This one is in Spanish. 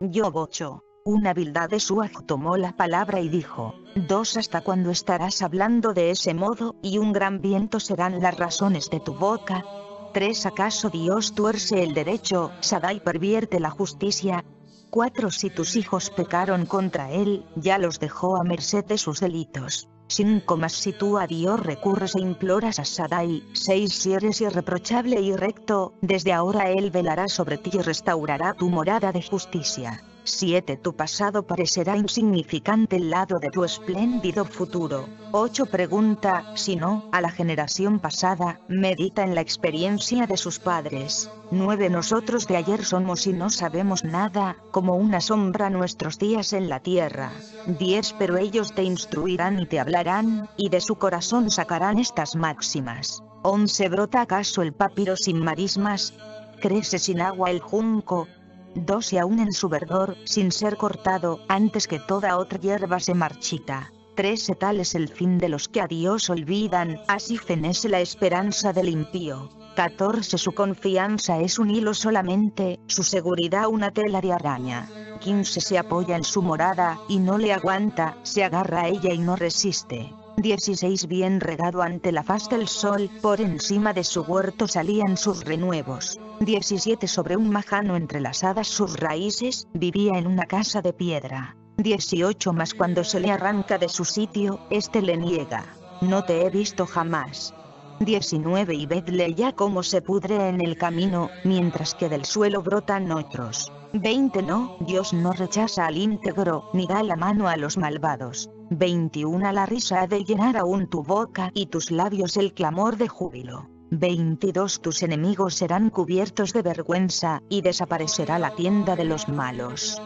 Yo bocho. Una habilidad de Suaj tomó la palabra y dijo, dos hasta cuando estarás hablando de ese modo, y un gran viento serán las razones de tu boca. Tres acaso Dios tuerce el derecho, Sadai pervierte la justicia. Cuatro si tus hijos pecaron contra él, ya los dejó a merced de sus delitos. 5 más si tú a Dios recurres e imploras a Sadai, 6 si eres irreprochable y recto, desde ahora Él velará sobre ti y restaurará tu morada de justicia. 7. Tu pasado parecerá insignificante al lado de tu espléndido futuro. 8. Pregunta, si no, a la generación pasada, medita en la experiencia de sus padres. 9. Nosotros de ayer somos y no sabemos nada, como una sombra nuestros días en la tierra. 10. Pero ellos te instruirán y te hablarán, y de su corazón sacarán estas máximas. 11. ¿Brota acaso el papiro sin marismas? ¿Crece sin agua el junco? 2 y aún en su verdor, sin ser cortado, antes que toda otra hierba se marchita. 13 tal es el fin de los que a Dios olvidan, así fenece la esperanza del impío. 14 Su confianza es un hilo solamente, su seguridad una tela de araña. 15 Se apoya en su morada, y no le aguanta, se agarra a ella y no resiste. 16 Bien regado ante la faz del sol, por encima de su huerto salían sus renuevos. 17 Sobre un majano entrelazadas sus raíces, vivía en una casa de piedra. 18 Más cuando se le arranca de su sitio, este le niega. No te he visto jamás. 19 Y vedle ya cómo se pudre en el camino, mientras que del suelo brotan otros. 20 No, Dios no rechaza al íntegro, ni da la mano a los malvados. 21 La risa ha de llenar aún tu boca y tus labios el clamor de júbilo. 22 Tus enemigos serán cubiertos de vergüenza, y desaparecerá la tienda de los malos.